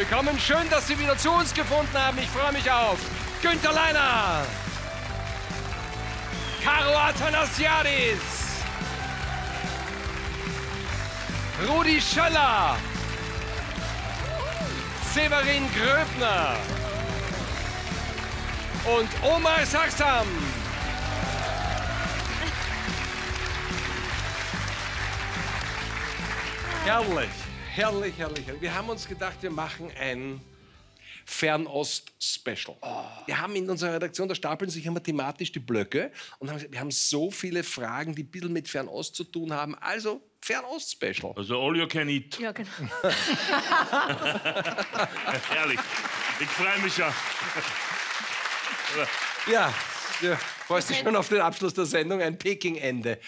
Willkommen. Schön, dass Sie wieder zu uns gefunden haben. Ich freue mich auf Günther Leiner, Caro Athanasiadis, Rudi Schöller, Severin Gröbner und Omar Saxam. Herrlich, herrlich, herrlich. Wir haben uns gedacht, wir machen ein Fernost-Special. Wir haben in unserer Redaktion, da stapeln sich immer thematisch die Blöcke und haben, gesagt, wir haben so viele Fragen, die ein bisschen mit Fernost zu tun haben. Also Fernost-Special. Also all you can eat. Ja, genau. Herrlich. Ich freue mich schon. Ja, ja. freust dich schon auf den Abschluss der Sendung, ein Peking-Ende.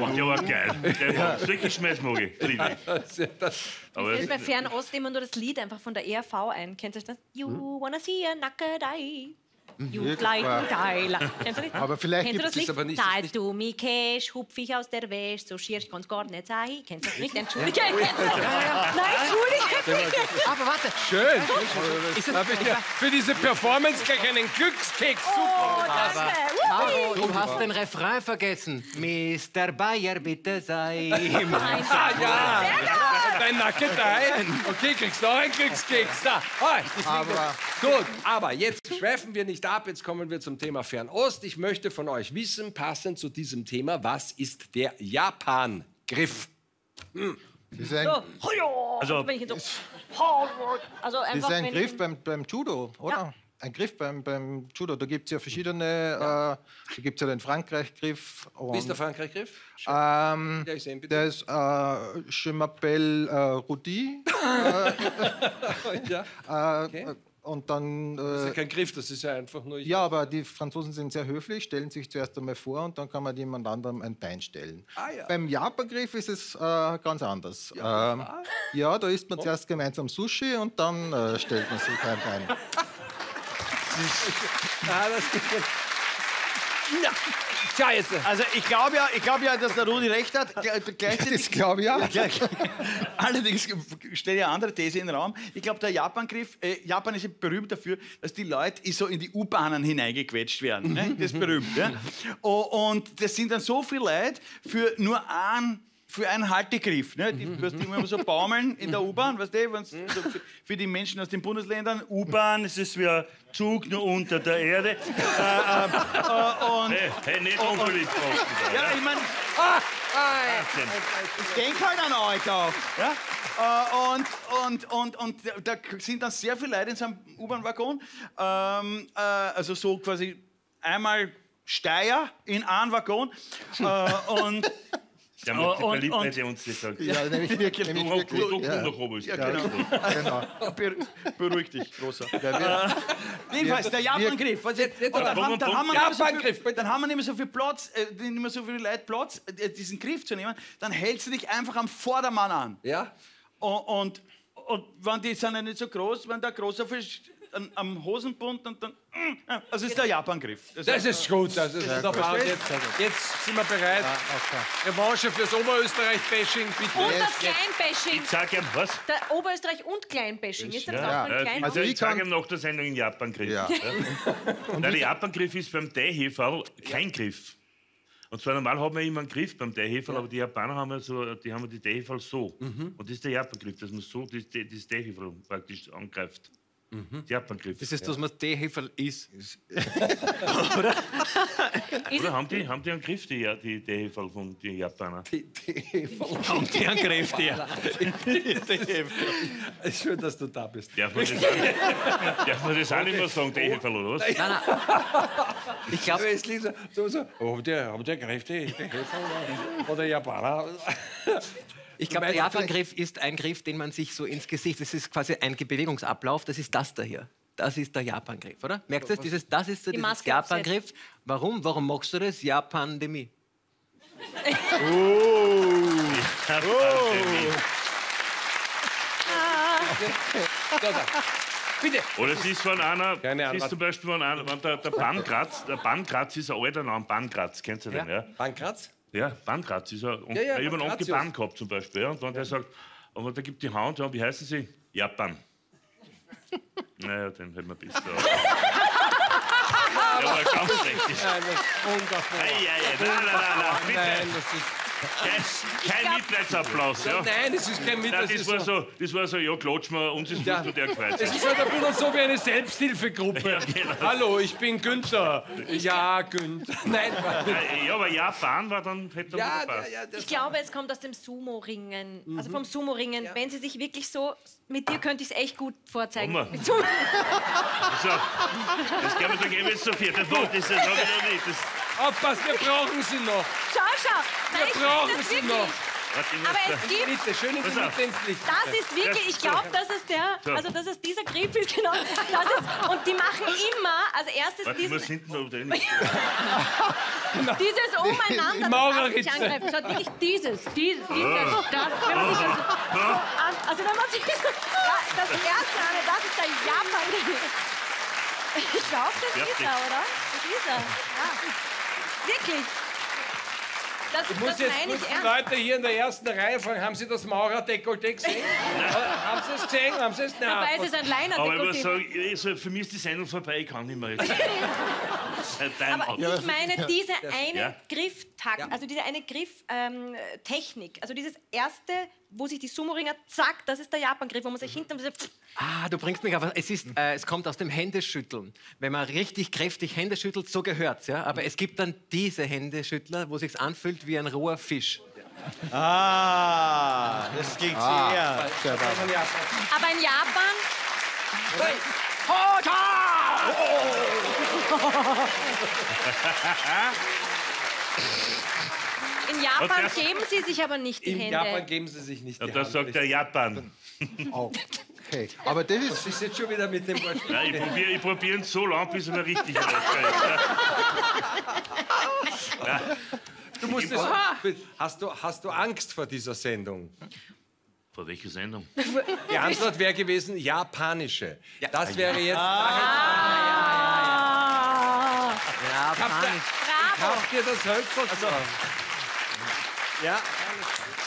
Macht ja aber geil. Ja. Schmeißmogel. liebe ich. Das- Aber Fällt bei Fernost immer nur das Lied einfach von der ERV ein. Kennt ihr das? You wanna see a naked eye. Kennst du das? Aber vielleicht Kennst du das es Lied? aber nicht- das Zahlst du mich Cash, hupf ich aus der Wäsche, so schier kann's gar nicht sein. Kennst du das nicht? Entschuldige. Das? Nein, Entschuldige. Aber warte, Schön. das, für diese Performance gleich einen Glückskeks Oh, zukommen? danke. Caro, du hast den Refrain vergessen. Mr. Bayer, bitte sei mein Ah, ja. Dein Nackedei. Okay, kriegst noch einen Glückskeks. Da. Ah, Aber Gut, aber jetzt schweifen wir nicht ab. Jetzt kommen wir zum Thema Fernost. Ich möchte von euch wissen, passend zu diesem Thema, was ist der Japan-Griff? das ist ein. Also- Wenn ich jetzt so, also das einfach, ist ein Griff ich, beim, beim Judo, oder? Ja. Ein Griff beim, beim Judo. Da gibt es ja verschiedene. Äh, da gibt es ja den Frankreich-Griff. Wie ist der Frankreich-Griff? ähm, Ja, ich bitte. der ist äh, Je m'appelle äh, Rudi. Ja. Äh, Okay. Und dann. Das ist ja Äh, kein Griff, das ist ja einfach nur. ja, aber die Franzosen sind sehr höflich, stellen sich zuerst einmal vor und dann kann man jemand anderem ein Bein stellen. Ah, ja. Beim Japan-Griff ist es äh, ganz anders. ähm, ja, da isst man zuerst gemeinsam Sushi und dann äh, stellt man sich ein Bein. Ah, das geht jetzt. Ja. Tja, jetzt. Also ich glaube ja, ich glaube ja, dass der Rudi recht hat. Gle- Gleichzeitig, Das glaube ich ja. Allerdings stelle ich eine andere These in den Raum. Ich glaube, der Japan-Griff, äh, Japan ist ja berühmt dafür, dass die Leute so in die U-Bahnen hineingequetscht werden. Ne? Das ist berühmt. Ja? Und das sind dann so viele Leute für nur einen für einen Haltegriff. Ne? Die, weißt, die immer so baumeln in der U-Bahn, weißt du, wenn's so für, für die Menschen aus den Bundesländern. U-Bahn, es ist wie ein Zug nur unter der Erde. Äh, äh, äh, und, Hey, hey, nicht unbedingt kosten. ja, ich meine, ich denke halt an euch auch. Ja? Äh, und, und, und, und da sind dann sehr viele Leute in so einem U-Bahn-Waggon. Ähm, äh, also so quasi einmal Steier in einen Waggon. äh, und Der die Und- Berlin und- hätte uns gesagt. Ja, nämlich wirklich. nämlich Du wirklich du- du ja. nach oben. ja, genau. Genau. Ber beruhig dich, Großer. Ja, Jedenfalls, der Japan-Griff. Und dann, haben- wir nicht mehr so Japan-Griff, viel- bitte. dann haben wir nicht mehr so viel Platz, äh, nicht mehr so viele Leute Platz, äh, diesen Griff zu nehmen. Dann hältst du dich einfach am Vordermann an. Ja? Und, und, und wenn die sind ja nicht so groß, wenn der groß auf ist, an, am Hosenbund und dann. Also ist der Japan-Griff. Das Das ist gut. Das ist der Applaus. Jetzt, jetzt sind wir bereit. Revanche fürs Oberösterreich-Bashing, bitte. und das Kleinbashing. Sag ihm, was? Der Oberösterreich und Kleinbashing. Ist das Ja. auch Ja, Klein? also ich ich sage ihm nach der Sendung in Japan-Griff. Ja. Nein, der Japan-Griff ist beim Teeheferl kein Griff. Und zwar normal haben wir immer einen Griff beim Teeheferl, aber die Japaner haben ja so, die haben ja die Teeheferl so. Mhm. Und das ist der Japan-Griff, dass man so das, das Teeheferl praktisch angreift. Mhm. Japan-Griff. Das ist, dass man Teeheferl ist. Oder haben die, haben die einen Griff, die, die Teeheferl von den Japanern? Haben die einen Griff, der. Schön, dass du da bist. Darf man das auch, darf man das auch nicht mehr sagen, Teeheferl, oder was? Nein, nein. Ich glaube, es liegt so, so, so. Oh, haben haben der Kräfte? Der Helfer oder Japaner? Ich glaub, der Japan-Griff ist ein Griff, den man sich so ins Gesicht, das ist quasi ein Bewegungsablauf, das ist das da hier. Das ist der Japan-Griff, oder? Merkst du das? Dieses, das ist so Maske Japan-Griff. Warum? Warum magst du das? Japan-Demie. Bitte. Oder es ist, wenn einer, Keine ist zum Beispiel, wenn, einer, wenn der, der Bankratz, der Bankratz ist ein alter Name, Bankratz, kennst du den, ja? Pankratz? Ja, Bankratz ist ein, und Ja, ja, ich habe einen. Onkel Bahn gehabt zum Beispiel, ja, und wenn der sagt, aber der gibt die Hand, ja, wie heißen Sie? Japan. Naja, den hätten wir besser. ja, aber ganz schlecht. Nein, das ist. Ei, ei, ei, nein, nein, nein, nein, bitte. Nein, das ist, Kein, kein Mitleidsapplaus, ja? nein, das ist kein. Nein, das, war so, das war so, ja, klatsch mal, uns ist Ja. ja. der gefreut. Es ist halt ein bisschen so wie eine Selbsthilfegruppe. Ja, genau. Hallo, ich bin Günther. Ja, Günther. Nein, warte. Ja, aber Japan war dann, hätte ja, ja, gepasst. ja, das Ich glaube, es kommt aus dem Sumo-Ringen. Mhm. Also vom Sumo-Ringen. Wenn sie sich wirklich so. Mit dir könnte ich es echt gut vorzeigen. Oma. So, das können wir dann geben jetzt so viel. Das, das, das, das, das, nicht. das, Aufpass, wir brauchen sie noch. Schau, schau. Nein, ich brauchen das sie wirklich. noch. ich Aber es gibt. Bitte, schön in die Pass auf. Mitte ins Licht. Das ist wirklich, ich glaube, dass es der, So. also dass es dieser Griff ist, genau. Das ist, und die machen immer, also erstes Warte, ich muss diesen, hinten noch drin. dieses Umeinander, das nicht angreifen. Schaut wirklich dieses, dieses, dieses, das, wenn man sich also, so an, also wenn man sich das erste eine, das ist der Japan. Ich glaube, das ist er, oder? Das ist er, ja. Wirklich. Das, Ich muss das jetzt meine ich. Leute hier in der ersten Reihe fragen, haben Sie das Maurerdekolleté gesehen? haben Sie es gesehen? Haben Sie es? Nein. Dabei ist es ein Liner Aber ich muss sagen, also für mich ist die Sendung vorbei, ich kann nicht mehr jetzt. Aber ich meine diese eine Ja. Grifftakt, also diese eine Grifftechnik, also dieses erste, wo sich die Sumo-Ringer, zack, das ist der Japan-Griff, wo man sich hinten diese Ah, du bringst mich auf. Es, ist, äh, es kommt aus dem Händeschütteln. Wenn man richtig kräftig Hände schüttelt, so gehört's. Ja? Aber es gibt dann diese Händeschüttler, wo sich anfühlt wie ein roher Fisch. Ah, das klingt sehr. Sehr. Aber in Japan, in Japan das- geben sie sich aber nicht die In Hände. Japan geben Sie sich nicht Und die da Hand. sagt der Japan. Okay. Aber das ist Das ist jetzt schon wieder mit dem Wort. Nein, ich probiere ich probier so lang, bis er mir richtig erreicht. Du musst es, hast, du, hast du Angst vor dieser Sendung? Vor welcher Sendung? Die Antwort wäre gewesen japanische. Das wäre jetzt. Ah, Ja, panisch. bravo. Hab dir das Hölzer gesagt. Ja.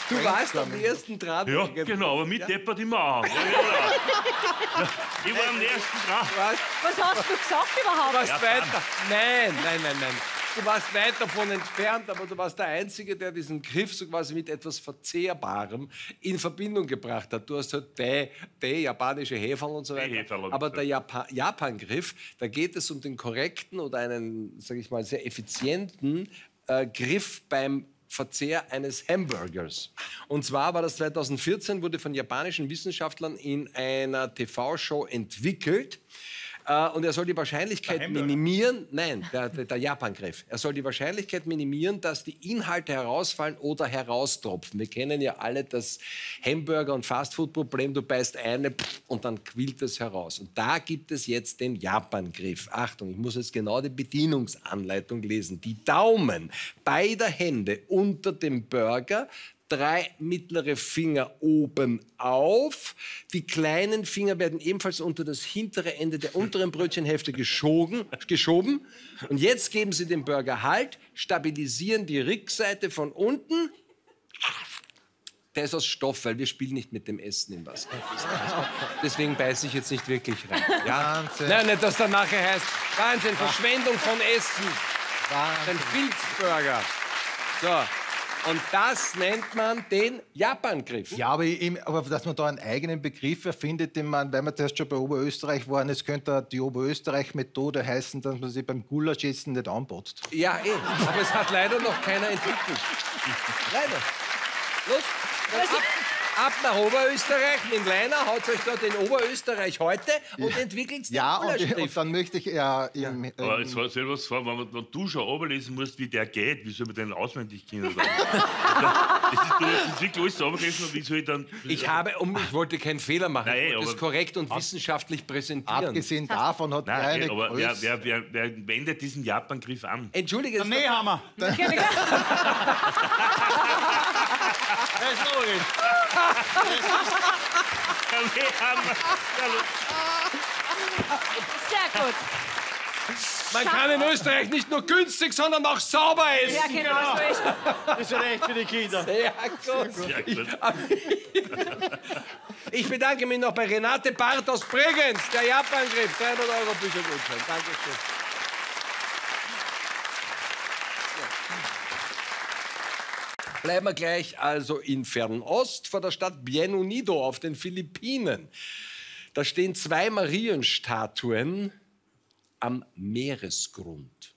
Du warst am ersten dran. Ja, genau, aber mit deppert im Magen. Ja. Ja, ich war am ersten dran. Du warst, Was hast du gesagt überhaupt? du warst Japan. weiter. Nein, nein, nein, nein. Du warst weit davon entfernt, aber du warst der Einzige, der diesen Griff so quasi mit etwas Verzehrbarem in Verbindung gebracht hat. Du hast halt Tee, Tee japanische Heferl und so weiter. Ich aber der Japa Japan-Griff, da geht es um den korrekten oder einen, sage ich mal, sehr effizienten äh, Griff beim Verzehr eines Hamburgers. Und zwar war das 2014, wurde von japanischen Wissenschaftlern in einer TV-Show entwickelt. Äh, und er soll die Wahrscheinlichkeit minimieren, nein, der, der, der Japan-Griff, er soll die Wahrscheinlichkeit minimieren, dass die Inhalte herausfallen oder heraustropfen. Wir kennen ja alle das Hamburger- und Fastfood-Problem, du beißt eine pff, und dann quillt es heraus. Und da gibt es jetzt den Japan-Griff. Achtung, ich muss jetzt genau die Bedienungsanleitung lesen. Die Daumen beider Hände unter dem Burger drei mittlere Finger oben auf. Die kleinen Finger werden ebenfalls unter das hintere Ende der unteren Brötchenhälfte geschoben. geschoben. Und jetzt geben Sie dem Burger Halt, stabilisieren die Rückseite von unten. Der ist aus Stoff, weil wir spielen nicht mit dem Essen im Wasser. Deswegen beiße ich jetzt nicht wirklich rein. Ja? Wahnsinn. Nein, nicht, dass dann nachher heißt, Wahnsinn, Verschwendung von Essen. Ein Filzburger. So, und das nennt man den Japan-Griff. Ja, aber, im, aber dass man da einen eigenen Begriff erfindet, den man, weil wir zuerst schon bei Oberösterreich waren, es könnte die Oberösterreich-Methode heißen, dass man sich beim Gulaschessen nicht anpotzt. Ja, eh. Aber es hat leider noch keiner entwickelt. Leider. Los, dann ab, ab nach Oberösterreich mit Leiner, haut euch dort in Oberösterreich heute und entwickelt den Ja, und, und dann möchte ich ja, im, Aber es war selber was vor, wenn, man, wenn du schon runterlesen musst, wie der geht, wie soll man den auswendig kennen? das ist, hast jetzt wirklich alles zusammengelesen und wie soll ich dann. Ich habe, um, ich wollte keinen Fehler machen, Nein, ich wollte es aber- korrekt und wissenschaftlich präsentieren. abgesehen davon hat er Nein, eine aber wer, wer, wer, wer wendet diesen Japan-Griff an? Entschuldige, es Nee, Hammer. Sehr gut. Man kann in Österreich nicht nur günstig, sondern auch sauber essen. Ja, genau so ist es. Das ist recht für die Kinder. Ja, gut. Ja, gut. Ich bedanke mich noch bei Renate Barth aus Bregenz, der Japangriff. 300 Euro Büchergutschein. Dankeschön. Bleiben wir gleich also in Fernost vor der Stadt Bien Unido auf den Philippinen. Da stehen zwei Marienstatuen am Meeresgrund.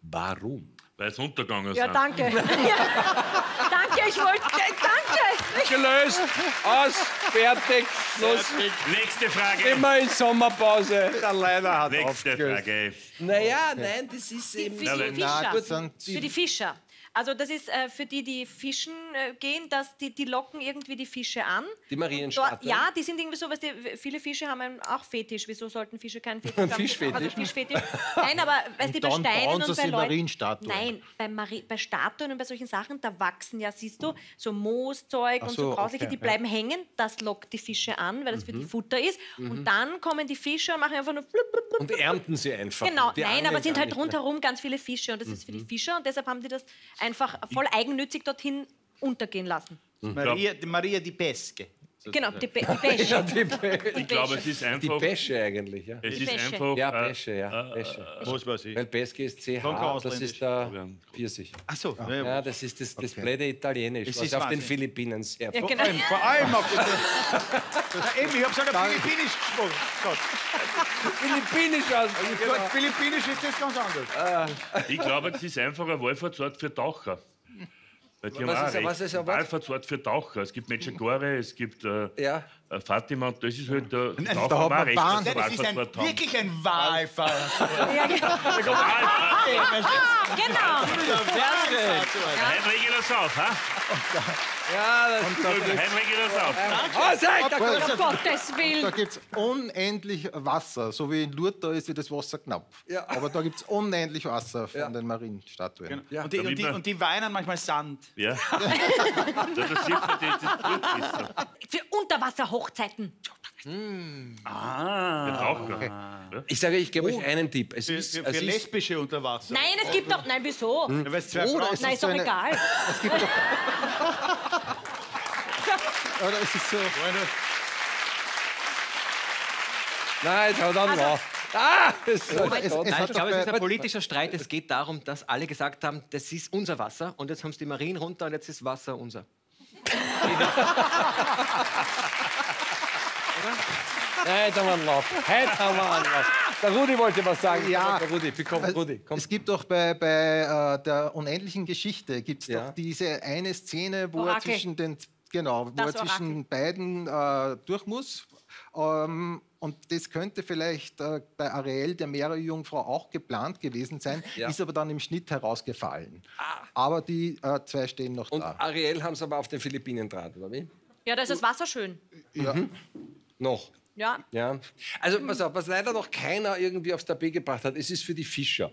Warum? Weil es untergegangen Ja, sind. danke. Ja. Danke, ich wollte. Danke. Gelöst, aus, fertig, Schluss. Nächste Frage. Immer in Sommerpause. Der Leiter hat Nächste aufgelöst. Frage. Naja, nein, das ist eben... Für Ja, die Fischer. Für die Fischer. Also das ist äh, für die, die fischen äh, gehen, dass die, die locken irgendwie die Fische an. Die Marienstatuen? Dort, ja, die sind irgendwie so, weißt du, viele Fische haben einen auch Fetisch. Wieso sollten Fische keinen Fetisch haben? Fischfetisch? Also Fischfetisch. Nein, aber weißt du, bei Steinen und bei Leuten... Marienstatuen. Nein, bei, Mari bei Statuen und bei solchen Sachen, da wachsen ja, siehst du, so Mooszeug Ach und so, so grausliche, okay, die bleiben hängen. Das lockt die Fische an, weil das für die Futter ist. Und dann kommen die Fische und machen einfach nur... Flup, flup, flup, Und ernten sie einfach. Genau, Die nein, aber es sind halt rundherum ganz viele Fische und das ist für die Fischer und deshalb haben die das einfach voll eigennützig dorthin untergehen lassen. Maria, Maria die Pesche. Genau, die, Be die Pesche. Die, Pe Ich glaube, es ist die einfach. Pesche eigentlich, ja. Es Die ist Pesche. einfach. Ja, äh, Pesche, ja. Pesche. Was weiß ich. Weil Pesche ist CH, das ist der Pfirsich. Achso, Ja, das ist das, das blöde Italienisch, Es was ist auf den. Philippinen sehr Ja, vor- genau. vor allem auf den. Eben, ich habe sogar Philippinisch gesprochen. Philippinisch aus. Philippinisch ist das ganz anders. Ich glaube, es ist einfach ein Wallfahrtsort für Taucher. Weil die Was haben ist ein- was recht. ist ein ein? Wallfahrtsort für Taucher. Es gibt Medjugorje, es gibt äh, Ja. äh, Fatima und das ist halt der da Taucher man recht, dass Das ist ein, Wallfahrtsort wirklich ein Wahlfahrt. Ja, genau. genau. Rege das auf, ha? Ja, das Heim rege das auf. Oh, sag, da kommt- Um Gottes Da Willen. gibt es unendlich Wasser. So wie in Lourdes ist wie das Wasser knapp. Ja. Aber da gibt es unendlich Wasser von Ja. den Marienstatuen. Ja. Und, die, und, die, und die weinen manchmal Sand. Ja. da, da das, Blutwissen. Für Unterwasserhochzeiten. Der Taucher. Ja. Ich sage, ich gebe euch einen Tipp. Es Für, ist, für, es für ist lesbische Unterwasser. Nein, es gibt doch. Nein, wieso? Ja, weil es zwei Oder Frauen es Nein, ist ist doch eine- egal. Es gibt doch. Oder es ist so. Nein, schau dann Also- mal. Ah, das ist Oder es, es Nein, ich glaube, es ist ein politischer Streit. Es geht darum, dass alle gesagt haben, das ist unser Wasser und jetzt haben sie die Marien runter und jetzt ist Wasser unser. Nein, da haben wir einen. Heute haben wir einen. Der Rudi wollte was sagen. Ja. Der Rudi, komm, Rudi, komm. es gibt doch bei, bei äh, der unendlichen Geschichte gibt's Ja. doch diese eine Szene, wo er Orakel. zwischen den genau, wo Das er zwischen beiden äh, durch muss. Ähm, und das könnte vielleicht äh, bei Ariel, der Meerjungfrau, auch geplant gewesen sein, Ja. ist aber dann im Schnitt herausgefallen. Aber die äh, zwei stehen noch Und da. Ariel haben sie aber auf den Philippinen draht, oder wie? Ja, da ist das Wasser schön. Ja. Noch. Ja. Ja. Also, pass auf, was leider noch keiner irgendwie aufs Tapet gebracht hat, es ist für die Fischer.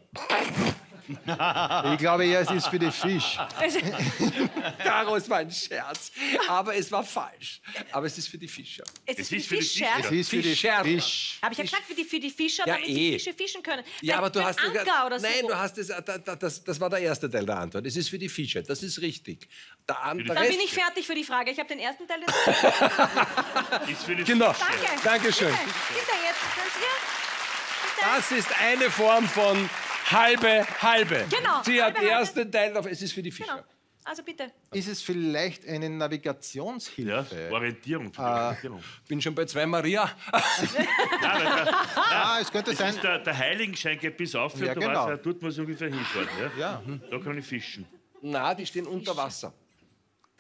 Ich glaube eher, es ist für die Fisch. Caro, es war ein Scherz. Aber es war falsch. Aber es ist für die Fischer. Es ist, ist für die die Fischer. Es ist für die Fischer. Fisch. Habe ich ja gesagt, für die, für die Fischer, Ja, damit eh. die Fische fischen können. Ja, aber du hast Anker oder so. Nein, du hast es. Da, da, das, das war der erste Teil der Antwort. Es ist für die Fischer. Das ist richtig. Der, der Dann Rest, bin ich fertig für die Frage. Ich habe den ersten Teil jetzt. Ist für die Genau. Danke. Dankeschön. Bitte, bitte jetzt. Könnt ihr? Das ist eine Form von halbe, halbe. Genau, Sie hat halbe, den halbe. ersten Teil, auf, es ist für die Fischer. Genau. Also bitte. Ist es vielleicht eine Ja, Navigationshilfe? Orientierung. Für die Ah. Orientierung. Bin schon bei zwei Maria. Nein, der, Ah, es könnte sein. ist der, der Heiligenschein geht bis auf, Ja, du genau. weißt, ja, dort muss ich ungefähr hinfahren. Ja? Ja. Da kann ich fischen. Na, die stehen unter Wasser.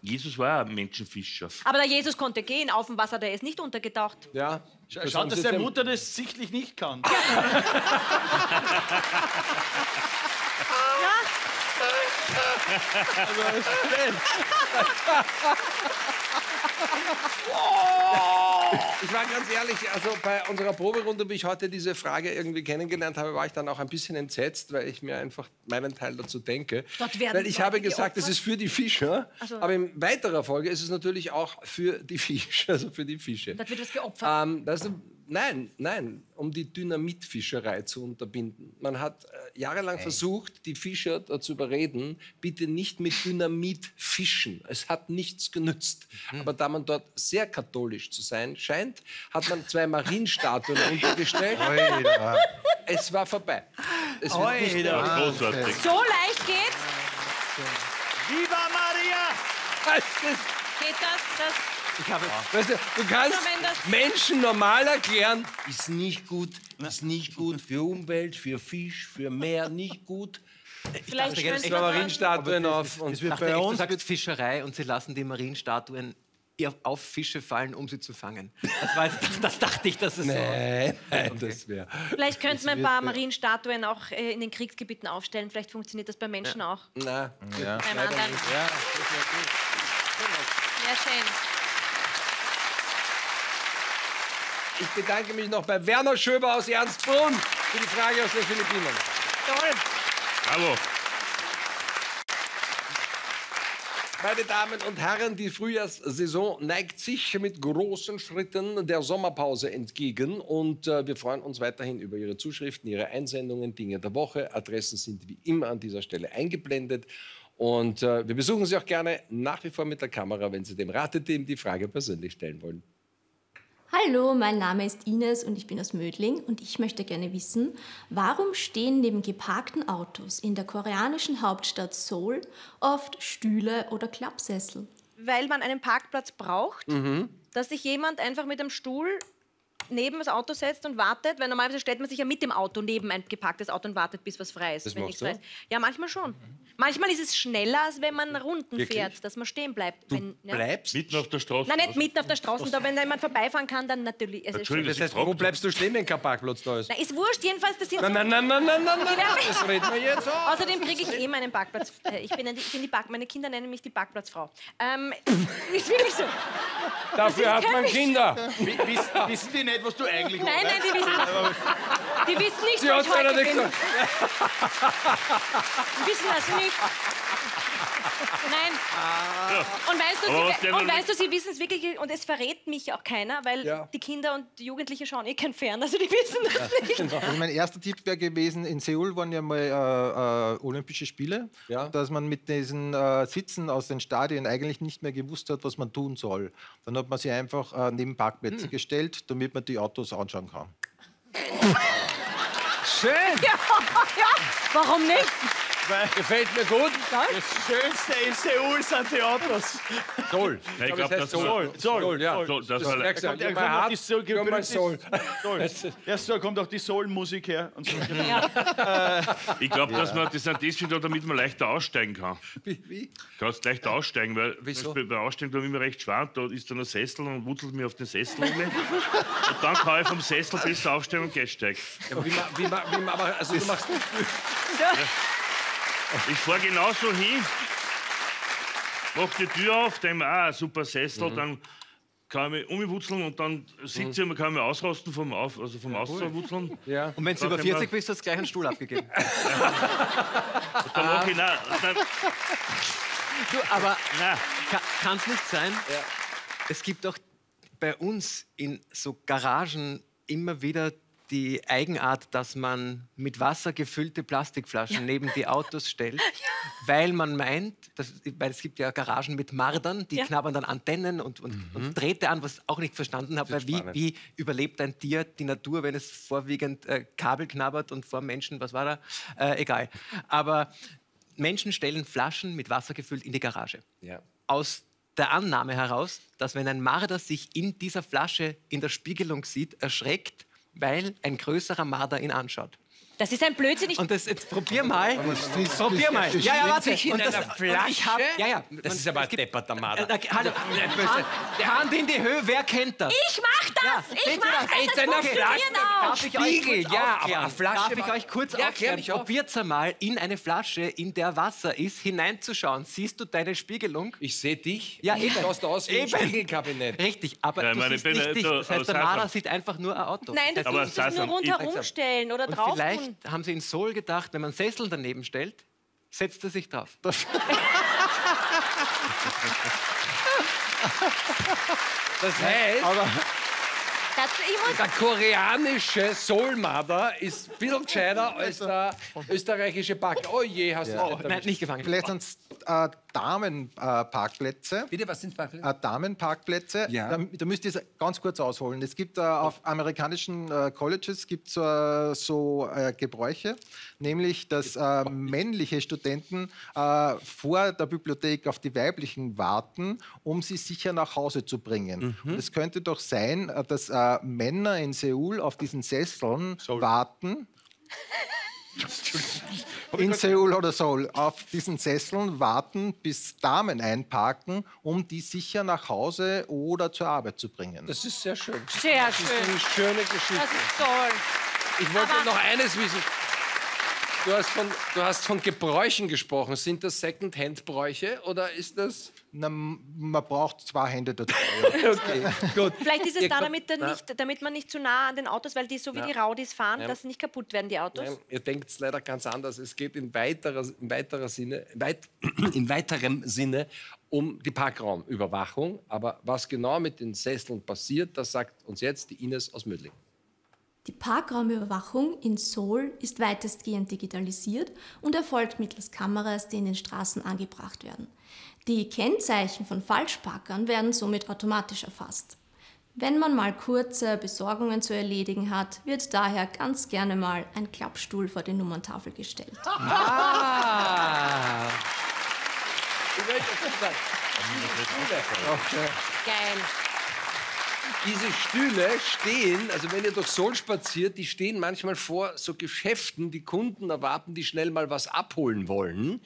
Jesus war ein Menschenfischer. Aber der Jesus konnte gehen auf dem Wasser, der ist nicht untergetaucht. Ja. Schaut, dass seine Mutter das sichtlich nicht kann. Ich war ganz ehrlich, also bei unserer Proberunde, wie ich heute diese Frage irgendwie kennengelernt habe, war ich dann auch ein bisschen entsetzt, weil ich mir einfach meinen Teil dazu denke. Dort werden Weil ich habe gesagt, es ist für die Fischer, so. aber in weiterer Folge ist es natürlich auch für die Fische, also für die Fische. Dort wird was geopfert. Ähm, weißt du, Nein, nein, um die Dynamitfischerei zu unterbinden. Man hat äh, jahrelang versucht, die Fischer dazu überreden, bitte nicht mit Dynamit fischen. Es hat nichts genützt. Aber da man dort sehr katholisch zu sein scheint, hat man zwei Marienstatuen untergestellt. Es war vorbei. Es. So leicht geht's. Viva Maria! Geht das? das Weißt du, du kannst Menschen normal erklären, ist nicht gut, ist nicht gut für Umwelt, für Fisch, für Meer, nicht gut. vielleicht jetzt könnte Zwei man Marienstatuen auf und Es wird dachte bei echt, du uns sagst Fischerei und sie lassen die Marienstatuen auf Fische fallen, um sie zu fangen. Das, war jetzt, das, das dachte ich, dass es so Nein, nein, das wäre. Vielleicht könnten wir ein paar Marienstatuen auch äh, in den Kriegsgebieten aufstellen. Vielleicht funktioniert das bei Menschen auch. Na, Beim anderen. Ja, Sehr schön. Ich bedanke mich noch bei Werner Schöber aus Ernstbrunn für die Frage aus den Philippinen. Toll. Bravo. Meine Damen und Herren, die Frühjahrssaison neigt sich mit großen Schritten der Sommerpause entgegen und äh, wir freuen uns weiterhin über Ihre Zuschriften, Ihre Einsendungen, Dinge der Woche. Adressen sind wie immer an dieser Stelle eingeblendet und äh, wir besuchen Sie auch gerne nach wie vor mit der Kamera, wenn Sie dem Rateteam die Frage persönlich stellen wollen. Hallo, mein Name ist Ines und ich bin aus Mödling und ich möchte gerne wissen, warum stehen neben geparkten Autos in der koreanischen Hauptstadt Seoul oft Stühle oder Klappsessel? Weil man einen Parkplatz braucht, Mhm. dass sich jemand einfach mit einem Stuhl neben das Auto setzt und wartet, weil normalerweise stellt man sich ja mit dem Auto neben ein geparktes Auto und wartet, bis was frei ist. Das wenn nichts frei du? ist. Ja, manchmal schon. Manchmal ist es schneller, als wenn man Runden Wirklich? fährt, dass man stehen bleibt. wenn, ja. Bleibst? Mitten auf der Straße. Nein, nicht mitten auf der Straße, da wenn da jemand vorbeifahren kann, dann natürlich. Also Entschuldigung, Das heißt, wo bleibst du stehen, wenn kein Parkplatz da ist? Na, ist wurscht, jedenfalls, das sind so Nein, nein, nein, nein, nein, nein, nein, das reden wir jetzt auf. Außerdem kriege ich eh meinen Parkplatz. Äh, Ich bin, ich bin die Park, meine Kinder nennen mich die Parkplatzfrau. Ähm, ist wirklich so. Dafür hat man Kinder. Wissen, wissen die nicht, was du eigentlich Nein, nein, die wissen das. Die wissen nicht, hat ich heute bin. Die wissen das nicht. Nein. Und weißt du, Aber sie, der und weißt du, sie wissen es wirklich und es verrät mich auch keiner, weil Ja. die Kinder und die Jugendlichen schauen eh kein Fern, also die wissen das nicht. Also mein erster Tipp wäre gewesen, in Seoul waren ja mal äh, äh, Olympische Spiele, Ja. dass man mit diesen äh, Sitzen aus den Stadien eigentlich nicht mehr gewusst hat, was man tun soll. Dann hat man sie einfach äh, neben Parkplätze gestellt, damit man die Autos anschauen kann. Schön, Ja, ja, warum nicht? Gefällt mir gut. Das Schönste in Seoul sind die Autos. Soul. Nein, ich glaube, das Soul. Soul. Soul, ja. So, das Das war du, ja, er mein kommt Hart, die Soul- ja, Soul. Ja, so kommt auch die Soul-Musik her. Und so. Ich glaube, dass man das sind deswegen da, damit man leichter aussteigen kann. Wie, wie? Kannst leicht aussteigen, weil Wieso? bei Aussteigen tue ich immer recht schwer. Da ist dann ein Sessel und wutzelt mir auf den Sessel um. und dann kann ich vom Sessel besser aufsteigen und Gehsteig. Ja, aber wie, ma- wie, ma- wie, ma- aber, also du machst Ich fahre genauso hin, mach die Tür auf, denke mir, ah, super Sessel, dann kann ich mich umwutzeln und dann sitze ich und kann ich mich ausrasten vom, auf, also vom Auswutzeln. ja. Und wenn du über ich 40 mal- bist, hast du gleich einen Stuhl abgegeben. Dann mach ich, nein, dann, Du, aber kann es nicht sein? Es gibt auch bei uns in so Garagen immer wieder die Eigenart, dass man mit Wasser gefüllte Plastikflaschen neben die Autos stellt, weil man meint, dass, weil es gibt ja Garagen mit Mardern, die Ja. knabbern dann Antennen und, und, und Drähte an, was ich auch nicht verstanden habe, weil wie, wie überlebt ein Tier die Natur, wenn es vorwiegend äh, Kabel knabbert und vor Menschen, was war da? Äh, egal. Aber Menschen stellen Flaschen mit Wasser gefüllt in die Garage ja. aus der Annahme heraus, dass wenn ein Marder sich in dieser Flasche in der Spiegelung sieht, erschreckt, weil ein größerer Marder ihn anschaut. Das ist ein Blödsinn. Ich, Und das jetzt probier mal. das- probier mal. Ja, ja, warte. sich in Und das, einer und ich hab, Flasche? ja, ja. Das ist aber ein depperter Marder. Äh, hallo, Hand, Hand in die Höhe, wer kennt das? ich mach das! Ja, ich mach das? das! Echt Das funktioniert Flasche? auch! Darf ich euch Spiegel, kurz ja, aber eine Flasche Darf ich euch kurz Ja, klär aufklären? Probiert's einmal, in eine Flasche, in der Wasser ist, hineinzuschauen. Siehst du deine Spiegelung? Ich sehe dich. Ja, du eben. schaust aus wie ein. Spiegelkabinett. Richtig, aber Ja, du meine, siehst nicht dich. äh, Das heißt, der. Marder sieht einfach nur ein Auto. Nein, du musst es nur rundherum ich- stellen oder drauf vielleicht haben sie in Seoul gedacht, wenn man Sessel daneben stellt, setzt er sich drauf. Das heißt, Das, ich muss, Der koreanische Soulmother ist ein bisschen gescheiter als der österreichische Back. Oh je, hast du Oh, das nein, erwischt. nicht gefangen. Vielleicht sind es äh, Damenparkplätze. Bitte, was sind Backplätze? Äh, Damenparkplätze. Ja. Da, da müsst ihr es ganz kurz ausholen. Es gibt äh, auf amerikanischen äh, Colleges gibt's, äh, so äh, Gebräuche, nämlich dass äh, männliche Studenten äh, vor der Bibliothek auf die weiblichen warten, um sie sicher nach Hause zu bringen. Und es könnte doch sein, dass Männer in Seoul auf diesen Sesseln warten. In Seoul oder Seoul auf diesen Sesseln warten, bis Damen einparken, um die sicher nach Hause oder zur Arbeit zu bringen. Das ist sehr schön. sehr Das ist schön. eine schöne Geschichte. Das ist toll. Ich wollte Aber- noch eines wissen. Du hast, von, du hast von Gebräuchen gesprochen. Sind das Second-Hand-Bräuche oder ist das. Na, man braucht zwei Hände dazu. Okay, gut. Vielleicht ist es da, damit, dann Na, nicht, damit man nicht zu nah an den Autos, weil die so wie die Raudis fahren, Ja. dass sie nicht kaputt werden, die Autos. Nein, ihr denkt es leider ganz anders. Es geht in weiterer, in weiterer Sinne, weit, in weiterem Sinne um die Parkraumüberwachung. Aber was genau mit den Sesseln passiert, das sagt uns jetzt die Ines aus Mödling. Die Parkraumüberwachung in Seoul ist weitestgehend digitalisiert und erfolgt mittels Kameras, die in den Straßen angebracht werden. Die Kennzeichen von Falschparkern werden somit automatisch erfasst. Wenn man mal kurze Besorgungen zu erledigen hat, wird daher ganz gerne mal ein Klappstuhl vor die Nummerntafel gestellt. Ah, sagen. Geil. Diese Stühle stehen, also wenn ihr durch Seoul spaziert, die stehen manchmal vor so Geschäften, die Kunden erwarten, die schnell mal was abholen wollen.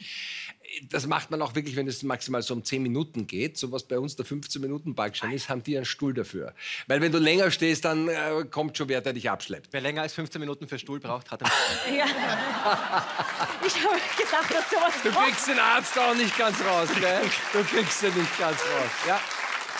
Das macht man auch wirklich, wenn es maximal so um 10 Minuten geht. So was bei uns der 15-Minuten-Parkschein ist, haben die einen Stuhl dafür. Weil wenn du länger stehst, dann äh, kommt schon wer, der dich abschleppt. wer länger als 15 Minuten für Stuhl braucht, hat einen Ja. Ich habe gedacht, dass sowas Du kriegst den Arzt auch nicht ganz raus, gell? Du kriegst den nicht ganz raus. Ja.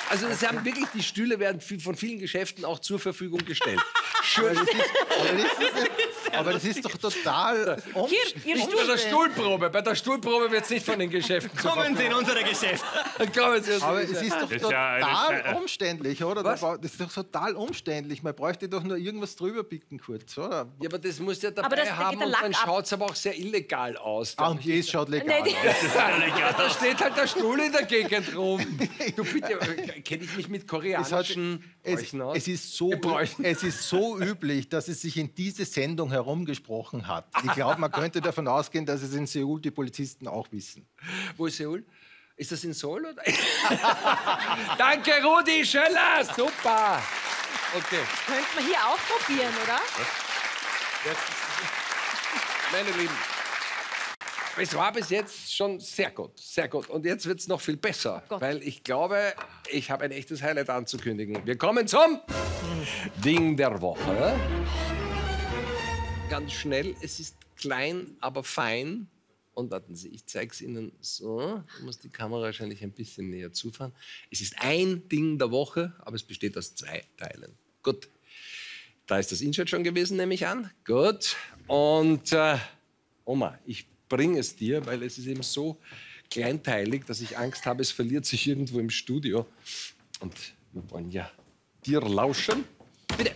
Also sie haben wirklich, die Stühle werden von vielen Geschäften auch zur Verfügung gestellt. Schön. Aber das ist, aber das ist doch total Hier, ihr Bei der Stuhl. Stuhlprobe. Bei der Stuhlprobe wird es nicht von den Geschäften Kommen Sie in Verfügung. unser Geschäft. Kommen Sie. Aber es ist doch total umständlich, oder? Was? Das ist doch total umständlich. Man bräuchte doch nur irgendwas drüber picken kurz, oder? Ja, aber das muss ja dabei Aber das- da haben und dann schaut es aber auch sehr illegal aus. Ah, und es schaut legal Nee, die- aus. Da steht halt der Stuhl in der Gegend rum. Du bitte, kenne ich mich mit koreanischen es, es, ist so, es ist so üblich, dass es sich in diese Sendung herumgesprochen hat. Ich glaube, man könnte davon ausgehen, dass es in Seoul die Polizisten auch wissen. Wo ist Seoul? Ist das in Seoul? Oder? Danke, Rudi Schöller. Super. Okay, Könnte man hier auch probieren, oder? meine Lieben. Es war bis jetzt schon sehr gut, sehr gut. Und jetzt wird es noch viel besser, Gott. weil ich glaube, ich habe ein echtes Highlight anzukündigen. Wir kommen zum Ding der Woche. Ganz schnell, es ist klein, aber fein. Und warten Sie, ich zeige es Ihnen so. Ich muss die Kamera wahrscheinlich ein bisschen näher zufahren. Es ist ein Ding der Woche, aber es besteht aus zwei Teilen. Gut. Da ist das Inshirt schon gewesen, nehme ich an. Gut. Und äh, Oma, ich bringe es dir, weil es ist eben so kleinteilig, dass ich Angst habe, es verliert sich irgendwo im Studio. Und wir wollen ja dir lauschen. Bitte.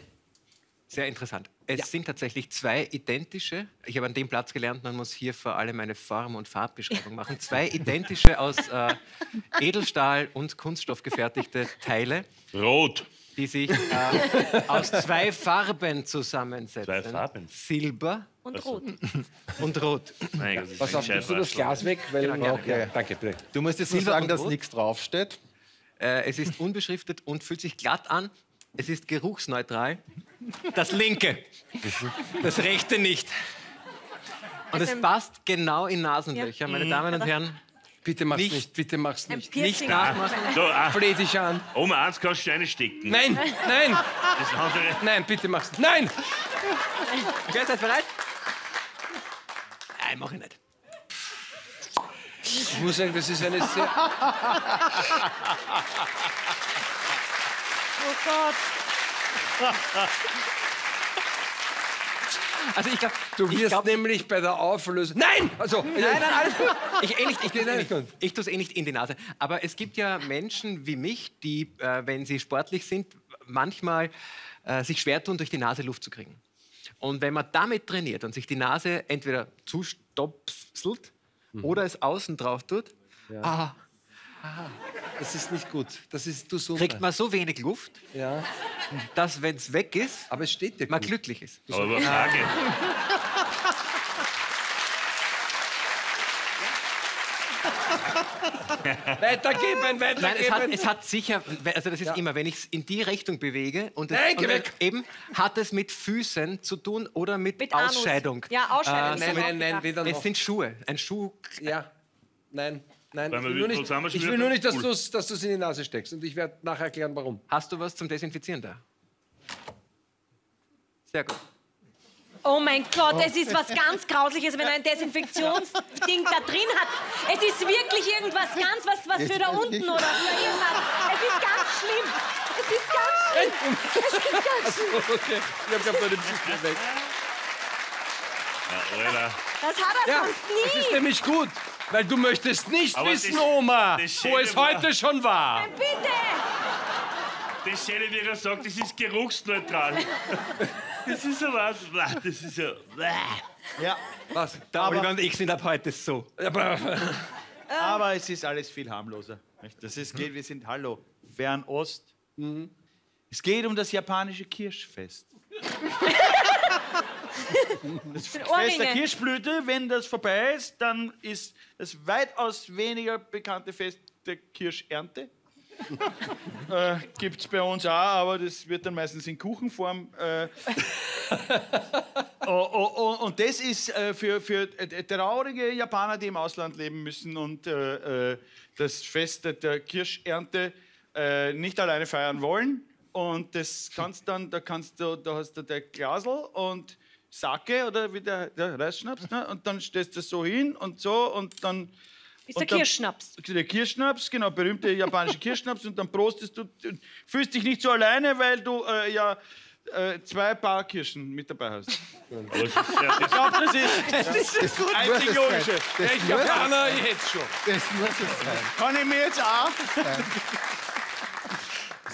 Sehr interessant. Es sind tatsächlich zwei identische, ich habe an dem Platz gelernt, man muss hier vor allem eine Form- und Farbbeschreibung machen, zwei identische aus äh, Edelstahl und Kunststoff gefertigte Teile, Rot. Die sich äh, aus zwei Farben zusammensetzen. Zwei Farben? Silber Und rot. und Rot. Nein, das ist Pass ein auf, nimmst du das. Glas weg? Weil, Genau, gerne, okay. gerne. Danke, bitte. Du musst jetzt nur Silber sagen, dass nichts draufsteht. Äh, es ist unbeschriftet und fühlt sich glatt an. Es ist geruchsneutral. Das linke, das rechte nicht. Und es Also- passt genau in Nasenlöcher, meine Damen und Herren. Bitte mach's Nicht- nicht, bitte mach's nicht. Nicht nachmachen. So, ah, Fleh dich an. Oma, eins kannst du reinstecken. Nein, nein, Das andere. nein, bitte mach's nicht. Nein! Okay, seid bereit? Nein, mach ich nicht. Ich muss sagen, das ist eine sehr. Oh Gott. Also ich glaube, Du wirst glaub, nämlich bei der Auflösung. Nein! Also, Nein, nein, alles gut. Ich, eh nicht, ich, tue Nein, eh nicht, ich tue es eh nicht in die Nase. Aber es gibt ja Menschen wie mich, die, äh, wenn sie sportlich sind, manchmal äh, sich schwer tun, durch die Nase Luft zu kriegen. Und wenn man damit trainiert und sich die Nase entweder zustopselt oder es außen drauf tut, ah, Das ist nicht gut. Das ist du so. kriegt man so wenig Luft, Ja. dass, wenn es weg ist, Aber es steht dir man gut. glücklich ist. Aber Frage. Weitergeben, Nein, es hat, weitergeben. es hat sicher, also das ist Ja. immer, wenn ich es in die Richtung bewege und, es, Nein, und weg. eben hat es mit Füßen zu tun oder mit, Mit Anus. Ausscheidung. Ja, Ausscheidung. Äh, nein, nein, nein, weder Es sind Schuhe. Ein Schuh. Ja. Nein. Nein, ich will, nur nicht, zusammenschmieren, ich will nur nicht, dass cool. du es in die Nase steckst. Und ich werde nachher erklären, warum. Hast du was zum Desinfizieren da? Sehr gut. Oh mein Gott, es ist was ganz Grausliches, wenn er ein Desinfektionsding da drin hat. Es ist wirklich irgendwas ganz, was, was für da unten oder für irgendwas. Es ist ganz schlimm. Es ist ganz schlimm. Es ist ganz schlimm. Okay. Ich habe gerade den Psyche weg. Das hat er Ja, sonst das ist nie. nämlich gut. Weil du möchtest nicht Aber wissen, das- Oma, das wo es war- heute schon war. Bitte. Das Schöne, wie er sagt, das ist geruchsneutral. Das ist ja was. Das ist ja. Ja, Was? Der Oliver und ich sind ab heute so. Aber, aber es ist alles viel harmloser. Das ist, geht, wir sind, hallo, Fernost. Es geht um das japanische Kirschfest. Das Fest der. Kirschblüte, wenn das vorbei ist, dann ist das weitaus weniger bekannte Fest der Kirschernte. äh, Gibt es bei uns auch, aber das wird dann meistens in Kuchenform. Äh, oh, oh, oh, und das ist äh, für, für äh, traurige Japaner, die im Ausland leben müssen und äh, äh, das Fest der- der Kirschernte äh, nicht alleine feiern wollen. Und das kannst dann, da kannst du, da hast du der Glasel und Sake oder wie der, der Reisschnaps, ne? und dann stellst du das so hin und so und dann Ist der Kirschschnaps. der Kirschschnaps, genau, berühmte japanische Kirschschnaps und dann prostest du, du fühlst dich nicht so alleine, weil du äh, ja äh, zwei Paar Kirschen mit dabei hast. Ist Ich glaube, das ist das einzig Logische. sein. Das ich muss es Japaner jetzt schon. Das muss es sein. Kann ich mir jetzt auch?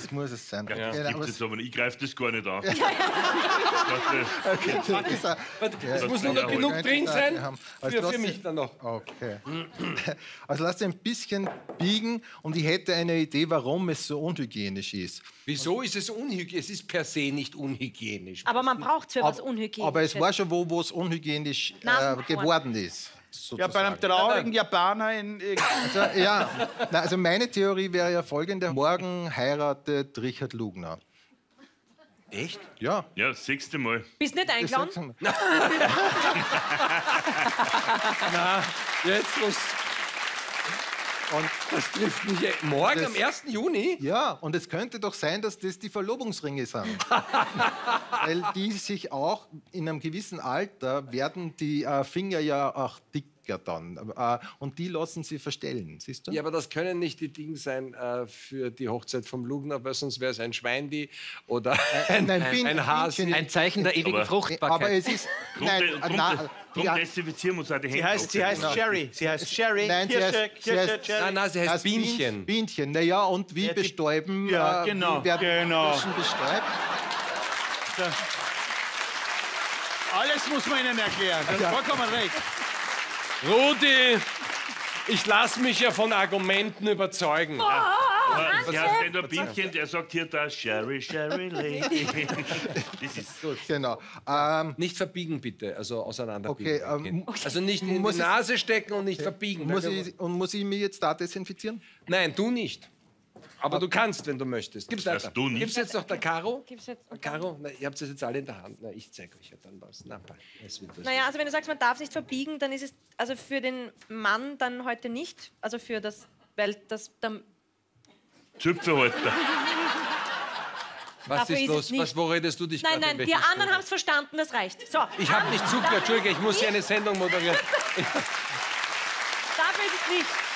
Das muss es sein. Ja, das aber gibt's jetzt aber nicht. Ich greife das gar nicht an. es- das ist ein- Es muss nur Ja, noch genug drin sein, für, also für dich- mich dann noch. Okay. Also lass dich ein bisschen biegen und ich hätte eine Idee, warum es so unhygienisch ist. Wieso ist es unhygienisch? Es ist per se nicht unhygienisch. Aber man braucht für was Unhygienisches. Aber es war schon wo, wo es unhygienisch äh, geworden ist. Ja, bei einem sozusagen. traurigen Japaner in. Also, ja, na, also meine Theorie wäre ja folgende. Morgen heiratet Richard Lugner. Echt? Ja. Ja, das sechste Mal. Bist nicht eingeladen? sag's- Jetzt muss. Und das trifft mich ja- morgen Das- am 1. Juni. Ja, und es könnte doch sein, dass das die Verlobungsringe sind. Weil die sich auch in einem gewissen Alter werden die äh, Finger ja auch dicker dann. Äh, und die lassen sie verstellen, siehst du? Ja, aber das können nicht die Dinge sein äh, für die Hochzeit vom Lugner, weil sonst wäre es ein Schweindi oder ein, nein, Bin- ein Hase. Ein Zeichen der ewigen Aber- Fruchtbarkeit. Aber es ist. Nein, de- drum, na, desinfizieren wir uns auch die Hände. Sie heißt, sie heißt Genau. Sherry. Sie heißt Sherry. Nein, sie Kirsche, heißt- sie Kirsche, heißt- Sherry. Nein, nein, sie heißt das Bienchen. Bienchen, naja, und wie Ja, die- bestäuben Ja, äh, genau, wie werden genau. Menschen bestäubt? Alles muss man ihnen erklären. Du hast vollkommen recht. Rudi, ich lasse mich ja von Argumenten überzeugen. Aber Sie heißt wenn der Bienchen, der sagt hier da Sherry, Sherry Lady. Das ist so. Genau. Ähm, Nicht verbiegen bitte, also auseinanderbiegen. Okay, ähm, also nicht in muss die Nase stecken und nicht verbiegen. muss ich, und muss ich mich jetzt da desinfizieren? Nein, du nicht. Aber du kannst, wenn du möchtest. Gib's Das weiter. du nicht. Gib's jetzt noch der Caro? Gibt's jetzt- Caro, na, ihr habt es jetzt alle in der Hand. Na, ich zeige euch ja dann was. Na, bald. Es wird das. Naja, also wenn du sagst, man darf es nicht verbiegen, dann ist es also für den Mann dann heute nicht. Also für das, weil das dann. Züpferhalter. was dafür ist los? Was, wo redest du dich Nein, gerade nein, in die anderen haben es verstanden, das reicht. So, Ich habe nicht zugehört, Entschuldige, ich muss hier eine Sendung moderieren. dafür ist es nicht.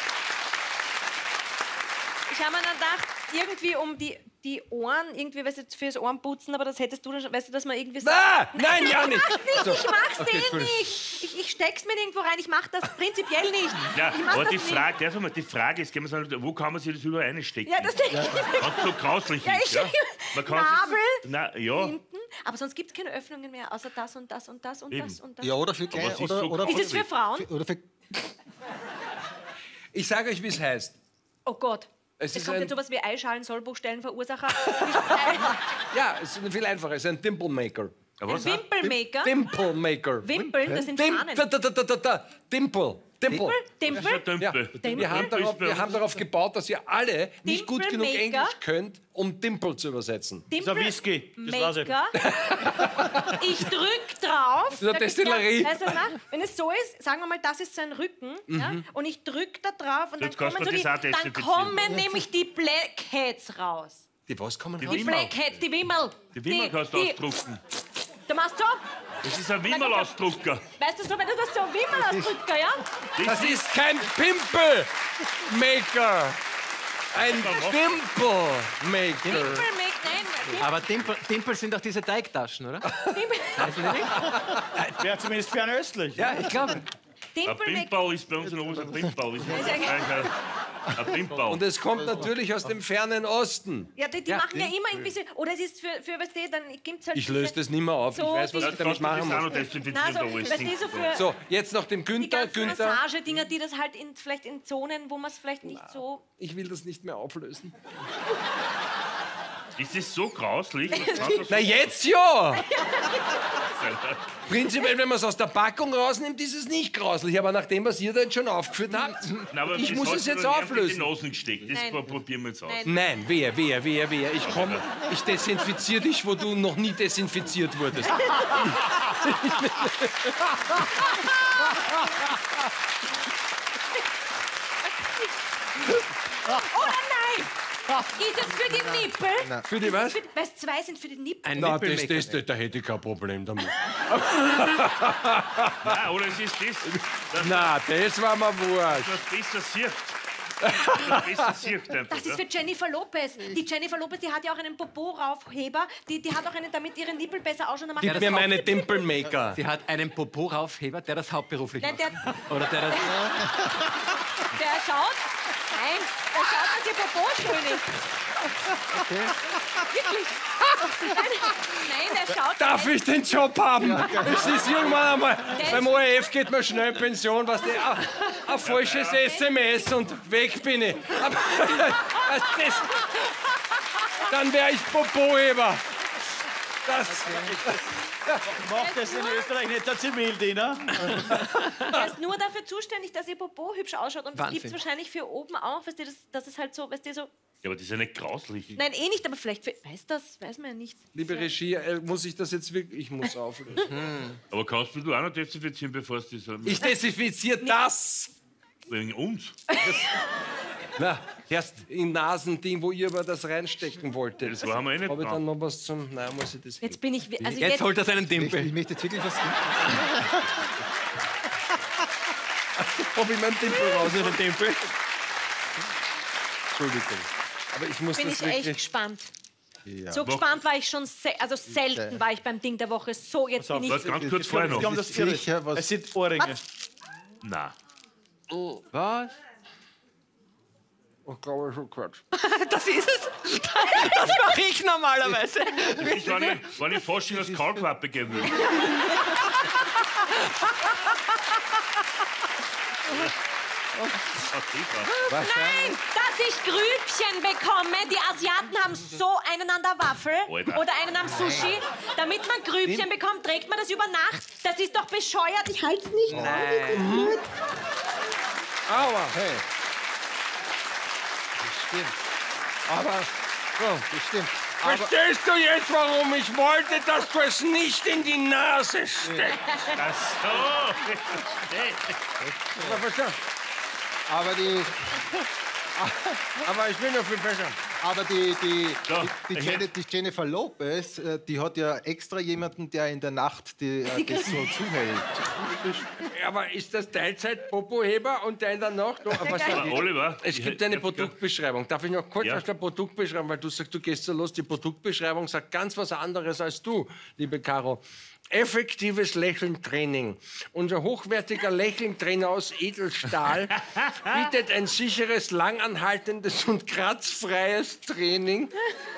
Ich habe mir dann gedacht, irgendwie um die, die Ohren, irgendwie, weißt du, fürs Ohrenputzen, aber das hättest du, schon- weißt du, dass man irgendwie so... Ah, nein, ja nicht. Ich So. mach's Okay, eh cool. nicht. Ich, ich steck's mir nirgendwo rein. Ich mach das prinzipiell nicht. Ja, ich aber das die nicht. Ich mal, die Frage ist, gehen wir sagen, wo kann man sich das überall einstecken? Ja, das denke ich. Was so grauslich Ja, ist. ich- Ja? Man kann Nabel? Na, ja. Hinten. Aber sonst gibt's keine Öffnungen mehr, außer das und das und das und Eben. das und das. Ja, oder für kleine, oder, so oder, Ist es für Frauen? oder für Ich sage euch, wie es heißt. Oh Gott. Es Es, ist kommt ein- jetzt sowas wie Eischalen, Sollbruchstellenverursacher. Ja, es ist viel einfacher. Es ist ein Dimplemaker. Was? Wimpelmaker. Dimpelmaker. Wimpeln, das sind Dim Fahnen. da, da, da, da, da, da. Dimple. Dimple. Dimpel? Das ist ein Ja, Dümpel. wir haben, darauf, wir haben darauf gebaut, dass ihr alle nicht gut genug Dimplemaker. Englisch könnt, um Dimple zu übersetzen. Das ist ein Whisky. Das weiß ich. Maker. Ich drück drauf. ist eine Destillerie. Ja, weißt du, was, na? wenn es so ist, sagen wir mal, das ist sein Rücken, ja, und ich drück da drauf und dann kommen, so die, das dann kommen nämlich die Blackheads raus. Die was kommen Die raus? Die. Blackheads, die Wimmel. Die Wimmel kannst du ausdrucken. Du machst so, Das ist ein Wimmelausdrucker. weißt du so, wenn du das so Wimmel ausdrückst, ja? Das ist kein Pimpelmaker. Ein Dimpelmaker. Wimpel, make, nein, Aber Dimpel, Dimpel sind doch diese Teigtaschen, oder? Wäre zumindest fernöstlich. Ja, ich glaube. Ein Dimpel, make, Pimpau ist bei uns in Oberst ein ja- ein, ein Pimpau. Und es kommt natürlich aus dem fernen Osten. Ja, die, die Ja, machen ja immer irgendwie so, oder es ist für, für weißt du, dann gibt's halt Ich löse das nicht mehr auf. Ich So, weiß, was die- ich damit machen das auch muss. noch desinfizieren, Nein, so, du, so für So, jetzt noch dem die Günther. ganzen Günther, Massagedinger, die das halt in, vielleicht in Zonen, wo man es vielleicht nicht so... ich will das nicht mehr auflösen. Ist das so grauslich? Na jetzt ja! Prinzipiell, wenn man es aus der Packung rausnimmt, ist es nicht grauslich. Aber nachdem was ihr da jetzt schon aufgeführt habt, Na, aber ich das muss hast es du jetzt dann einfach in die auflösen. Nosen gesteckt. Das Nein. probieren wir jetzt aus. Nein. Wehe, wehe, wehe, wehe. Ich komme, ich desinfiziere dich, wo du noch nie desinfiziert wurdest. Oh nein! Ist es für die Nippel? Für die was? Für, weißt zwei sind für die Nippel. Ein Na, das, Nippelmaker. das, da hätte ich kein Problem damit. Nein, oder es ist das, das, Na, das war mir wurscht. das besser sieht. Das. Das ist für Jennifer Lopez. Die Jennifer Lopez, die hat ja auch einen Popo-Raufheber. Die, die hat auch einen, damit ihre Nippel besser ausschauen. Gib das mir meine Dimpelmaker. Sie hat einen Popo-Raufheber, der das hauptberuflich Nein, macht. der, Oder der das. der schaut. Nein, der schaut, dass ihr Popo schön ist. Wirklich. Nein, der schaut. Darf ich den Job haben? Es ist irgendwann einmal. Beim ORF geht man schnell in Pension, was die. Ein, ein falsches SMS und weg bin ich. Aber das, dann wäre ich Popoheber. Das, Macht das in Österreich nicht der Zivildiener? Der ist nur dafür zuständig, dass ihr Popo hübsch ausschaut. Und das gibt es wahrscheinlich für oben auch. Weißt du, das, das ist halt so, weißt du, so. Ja, aber das ist ja nicht grauslich. Nein, eh nicht, aber vielleicht. für- Weiß das? Weiß man ja nicht. liebe Regie, äh, muss ich das jetzt wirklich. Ich muss auflösen. Aber kannst du auch noch desinfizieren, bevor es das Ich desinfiziere das. wegen uns? Na, erst in Nasending, wo ihr aber das reinstecken wolltet. Das haben wir eh nicht Habe ich dann noch was zum. Nein, muss ich das. Jetzt bin ich. Also Jetzt jetzt, holt er seinen Dimpel. ich möchte jetzt wirklich was. Habe ich meinen Dimpel raus. den Dimpel. Entschuldigung. Aber ich muss bin das ich echt wirklich. gespannt. Ja. So gespannt war ich schon, se also selten war ich beim Ding der Woche. So, jetzt bin ich. Was ganz kurz vorher noch. das sicher was- Es sind Ohrringe. Nein. Was? Ich glaube schon Quatsch. Das ist es. Das mache ich normalerweise. Das ist, wenn ich, wenn ich Fasching als Kaulquappe geben will. Nein, dass ich Grübchen bekomme. Die Asiaten haben so einen an der Waffel Alter. oder einen am Sushi. Damit man Grübchen bekommt, trägt man das über Nacht. Das ist doch bescheuert. Ich halte es nicht. Aua, hey. Stimmt. Aber. So, das stimmt. Aber, Verstehst du jetzt, warum ich wollte, dass du es nicht in die Nase steckst? Ach so. Aber, versteh- aber die. aber ich bin noch viel besser. Aber die, die, So, die, die, Jenni- die Jennifer Lopez, äh, die hat ja extra jemanden, der in der Nacht die, äh, das so zuhält. Aber ist das Teilzeit-Popoheber und der in der Nacht noch? Aber Aber Oliver, Es gibt eine Produktbeschreibung. Darf ich noch kurz Ja. aus der Produktbeschreibung, weil du sagst, du gehst so los. Die Produktbeschreibung sagt ganz was anderes als du, liebe Caro. Effektives Lächeln-Training. Unser hochwertiger Lächeln-Trainer aus Edelstahl bietet ein sicheres, langanhaltendes und kratzfreies Training,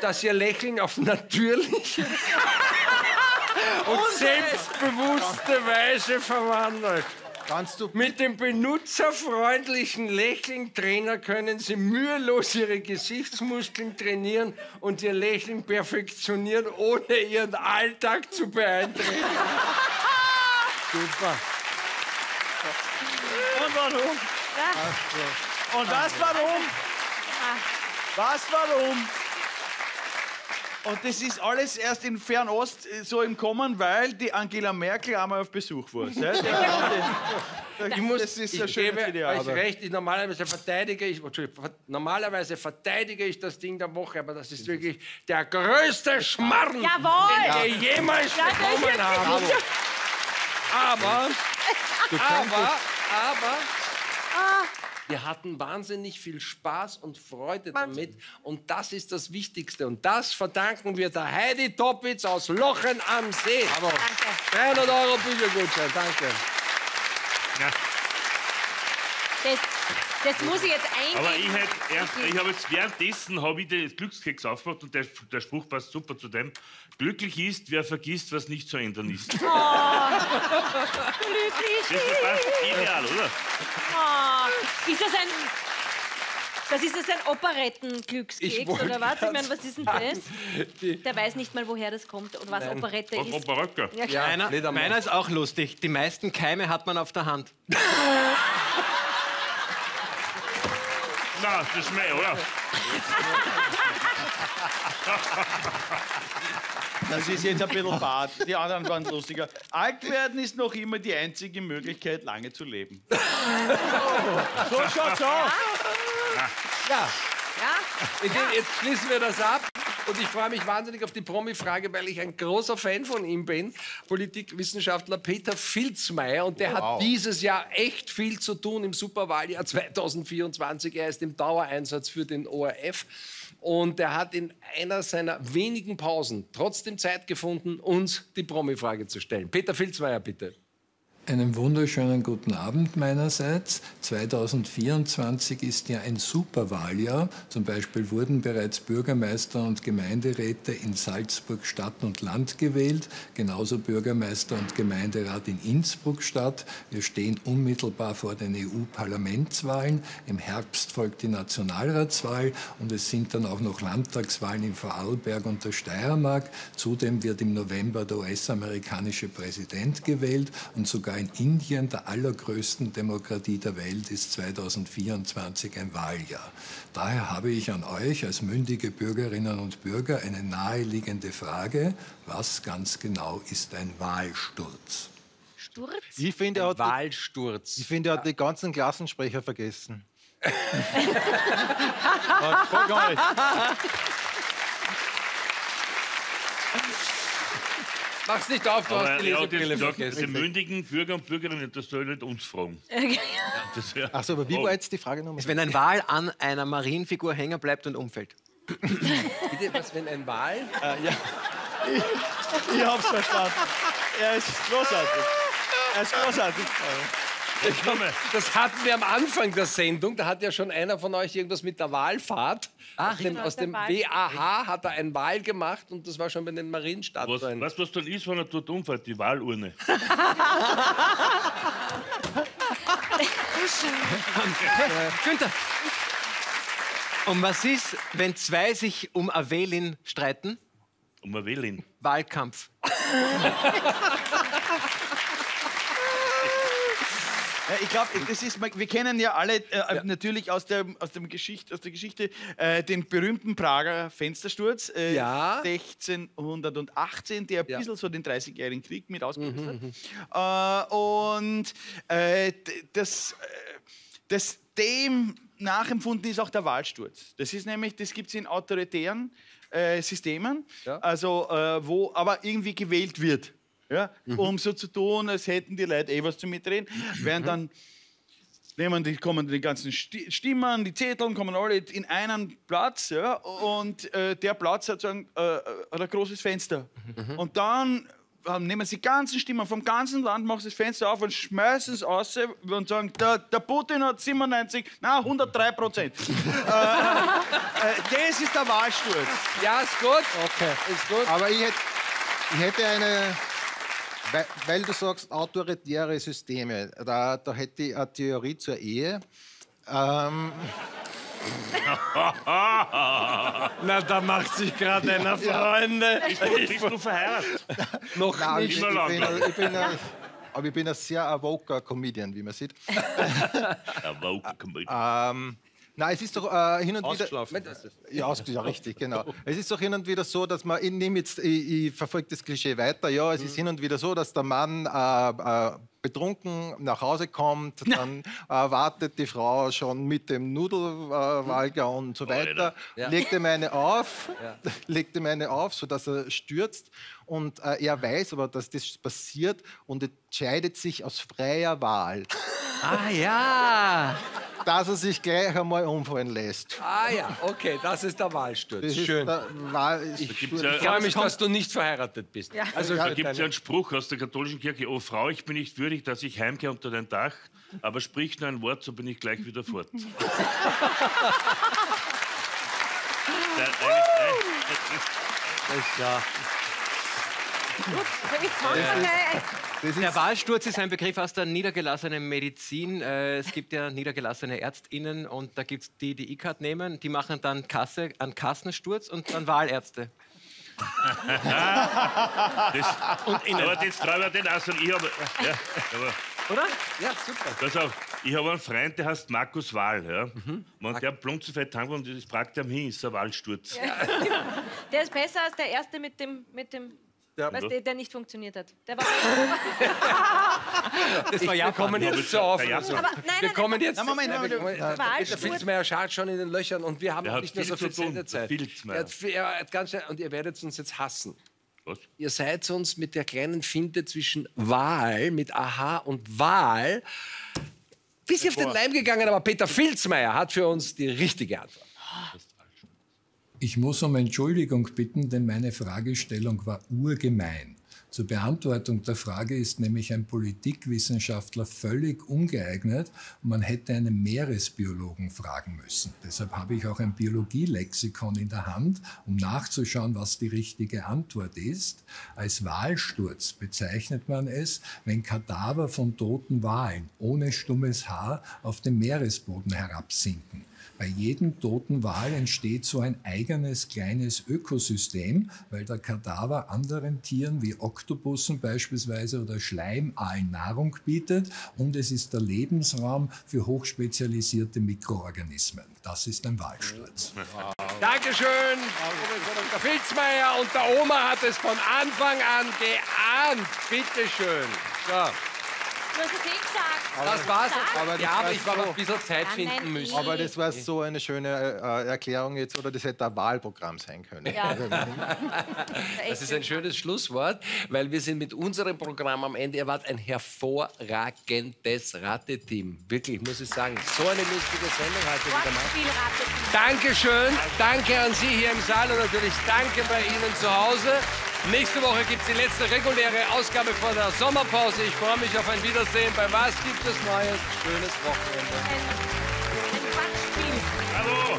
das ihr Lächeln auf natürliche und selbstbewusste Weise verwandelt. Kannst du Mit dem benutzerfreundlichen Lächeln-Trainer können Sie mühelos Ihre Gesichtsmuskeln trainieren und Ihr Lächeln perfektionieren, ohne Ihren Alltag zu beeinträchtigen. Super. Und warum? Und was warum? Was warum? Und das ist alles erst in Fernost äh, so im Kommen, weil die Angela Merkel einmal auf Besuch war. Ich muss, das ist ein schönes gebe Ideal. euch recht, ich normalerweise verteidige ich, normalerweise verteidige ich das Ding der Woche, aber das ist wirklich der größte Schmarrn, Jawohl! den wir jemals Ja, bekommen haben. wirklich- Aber, aber, aber, wir hatten wahnsinnig viel Spaß und Freude damit. Und das ist das Wichtigste. Und das verdanken wir der Heidi Toppitz aus Lochen am See. Danke. 300 Euro Büchergutschein, danke. Das, das muss ich jetzt Aber eingeben. ich, hätte erst, ich habe jetzt währenddessen habe ich den Glückskeks aufgemacht und der, der Spruch passt super zu dem. Glücklich ist, wer vergisst, was nicht zu ändern ist. Das Glücklich. passt ideal, oder? Oh. Ist das ein. Das ist das ein Ich Operetten-Glückskeks wollte oder was? Ich meine, was ist denn das? Der weiß nicht mal, woher das kommt und was Operette Auf ist. Operöcke. Ja, klar. Meiner, meiner ist auch lustig. Die meisten Keime hat man auf der Hand. Ist mein, oder? Das ist jetzt ein bisschen fad. Die anderen waren lustiger. Alt werden ist noch immer die einzige Möglichkeit, lange zu leben. So schaut's aus. Ja, Ja? in dem- jetzt schließen wir das ab. Und ich freue mich wahnsinnig auf die Promi-Frage, weil ich ein großer Fan von ihm bin. Politikwissenschaftler Peter Filzmeier. Und der hat dieses Jahr echt viel zu tun im Superwahljahr 2024. Er ist im Dauereinsatz für den ORF. Und er hat in einer seiner wenigen Pausen trotzdem Zeit gefunden, uns die Promi-Frage zu stellen. Peter Filzmeier, bitte. Einen wunderschönen guten Abend meinerseits. 2024 ist ja ein Superwahljahr. Zum Beispiel wurden bereits Bürgermeister und Gemeinderäte in Salzburg Stadt und Land gewählt, genauso Bürgermeister und Gemeinderat in Innsbruck Stadt. Wir stehen unmittelbar vor den EU-Parlamentswahlen. Im Herbst folgt die Nationalratswahl und es sind dann auch noch Landtagswahlen in Vorarlberg und der Steiermark. Zudem wird im November der US-amerikanische Präsident gewählt und sogar in Indien, der allergrößten Demokratie der Welt, ist 2024 ein Wahljahr. Daher habe ich an euch als mündige Bürgerinnen und Bürger eine naheliegende Frage. Was ganz genau ist ein Wahlsturz? Sturz? Ich finde, er hat, die, Wahlsturz. ich finde, er hat die ganzen Klassensprecher vergessen. Voll gar nicht. Mach's nicht auf, du hast die Lesebrille gesagt, vergessen. die mündigen Bürger und Bürgerinnen, das soll nicht uns fragen. Achso, aber wie war jetzt die Frage nochmal? Wenn ein Wal an einer Marienfigur hängen bleibt und umfällt. Bitte, was, wenn ein Wal? Ich hab's verstanden. Er ist großartig. Er ist großartig. Das hatten wir am Anfang der Sendung. Da hat ja schon einer von euch irgendwas mit der Wahlfahrt. aus dem, aus dem WAH hat er ein Wahl gemacht und das war schon bei den Was, Marienstadttoren. weißt du, was dann ist, wenn er dort umfällt? Die Wahlurne. Günther! Und was ist, wenn zwei sich um eine Wählin streiten? Will ihn. Wahlkampf. ich glaube, das ist, wir kennen ja alle äh, natürlich aus der, aus, dem Geschicht, aus der Geschichte äh, den berühmten Prager Fenstersturz äh, Ja. 1618, der ein Ja. bisschen so den 30-jährigen Krieg mit ausgelöst hat. Äh, und äh, das, äh, das dem nachempfunden ist auch der Wahlsturz. Das ist nämlich, das gibt es in autoritären äh, Systemen, also äh, wo aber irgendwie gewählt wird. Ja, um so zu tun, als hätten die Leute eh was zu mitreden, während dann nehmen die, kommen die ganzen Sti- Stimmen, die Zettel kommen alle in einen Platz ja, und äh, der Platz hat, sozusagen, äh, hat ein großes Fenster. Und dann äh, nehmen sie die ganzen Stimmen vom ganzen Land, machen sie das Fenster auf und schmeißen es aus und sagen, der, der Putin hat 97, na 103 Prozent. äh, äh, das ist der Wahlsturz. Ja, ist gut. Okay. Ist gut. Aber ich hätte, ich hätte eine, weil, weil du sagst, autoritäre Systeme, da, da hätte ich eine Theorie zur Ehe. Ähm, Na, da macht sich gerade einer Freunde. Bist du, bist du verheiratet? Noch nein, nicht. ich, bin, ich bin ein, aber ich bin ein sehr avoker Comedian, wie man sieht. Ja, Woke Comedian. Ähm, nein, es ist doch äh, hin und wieder. Ja, aus, ja, richtig, genau. Es ist doch hin und wieder so, dass man, ich nehme jetzt, ich, ich verfolge das Klischee weiter, ja, es ist hin und wieder so, dass der Mann äh, äh, betrunken nach Hause kommt, dann äh, wartet die Frau schon mit dem Nudelwalger und so weiter, Ja. legt ihm eine auf, legt ihm eine auf, sodass er stürzt und äh, er weiß aber, dass das passiert und entscheidet sich aus freier Wahl, Ah ja! dass er sich gleich einmal umfallen lässt. Ah ja, okay, das ist der Wahlsturz. Das ist Schön. der Wahl, Ich ja- freue mich, dass du nicht verheiratet bist. Also Da gibt es ja einen Spruch aus der katholischen Kirche: Oh Frau, ich bin nicht würdig, dass ich heimkehre unter dein Dach, aber sprich nur ein Wort, so bin ich gleich wieder fort. Das ist klar. Ich fand äh, das Der Wahlsturz ist ein Begriff aus der niedergelassenen Medizin. Äh, Es gibt ja niedergelassene ÄrztInnen und da gibt es die, die E-Card nehmen, die machen dann Kasse, einen Kassensturz und dann Wahlärzte. Das, aber das traue ich den auch sagen. Ich habe, ja, Oder? Ja, super. pass auf, ich habe einen Freund, der heißt Markus Wahl. Ja. Mhm. Wenn der Blunzenfeld tankt und das fragt er hin, ist ein Wahlsturz. der ist besser als der erste mit dem, mit dem weißt du, der nicht funktioniert hat. Der war Das war Wir kommen jetzt. Aber nein, Wir kommen jetzt. Moment, Nein, Moment, Wahlsturz. Der Filzmeier schaut schon in den Löchern und wir haben hat nicht mehr so viel viel zu tun, Sendezeit. der Filzmeier. Er hat, er hat ganz schnell, und ihr werdet uns jetzt hassen. Was? Ihr seid uns mit der kleinen Finte zwischen Wahl mit Aha und Wahl bisschen auf den Leim gegangen, aber Peter Filzmeier hat für uns die richtige Antwort. Ich muss um Entschuldigung bitten, denn meine Fragestellung war urgemein. Zur Beantwortung der Frage ist nämlich ein Politikwissenschaftler völlig ungeeignet und man hätte einen Meeresbiologen fragen müssen. Deshalb habe ich auch ein Biologielexikon in der Hand, um nachzuschauen, was die richtige Antwort ist. Als Walsturz bezeichnet man es, wenn Kadaver von toten Walen ohne stummes Haar auf den Meeresboden herabsinken. Bei jedem toten Wal entsteht so ein eigenes kleines Ökosystem, weil der Kadaver anderen Tieren wie Oktopussen beispielsweise oder Schleimaalen Nahrung bietet und es ist der Lebensraum für hochspezialisierte Mikroorganismen. Das ist ein Walsturz. Dankeschön, Professor Dr. Filzmeier. Und der Oma hat es von Anfang an geahnt. Bitte schön. So, Du hast es eh gesagt. das war's. aber das ja, aber war ich habe so- ein bisschen Zeit Nein, nein, finden müssen. aber das war so eine schöne äh, Erklärung jetzt, oder das hätte ein Wahlprogramm sein können. Ja. Das ist ein schönes Schlusswort, weil wir sind mit unserem Programm am Ende. Ihr wart ein hervorragendes Rateteam. Wirklich, muss ich sagen. So eine lustige Sendung heute wieder mal. Dankeschön. Danke an Sie hier im Saal und natürlich danke bei Ihnen zu Hause. Nächste Woche gibt es die letzte reguläre Ausgabe vor der Sommerpause. Ich freue mich auf ein Wiedersehen. Bei Was gibt es Neues? Schönes Wochenende. Hallo!